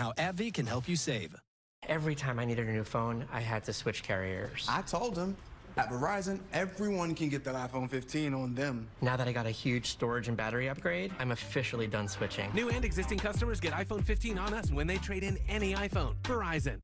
how AbbVie can help you save. Every time I needed a new phone, I had to switch carriers. I told them At Verizon, everyone can get that iPhone 15 on them. Now that I got a huge storage and battery upgrade, I'm officially done switching. New and existing customers get iPhone 15 on us when they trade in any iPhone. Verizon.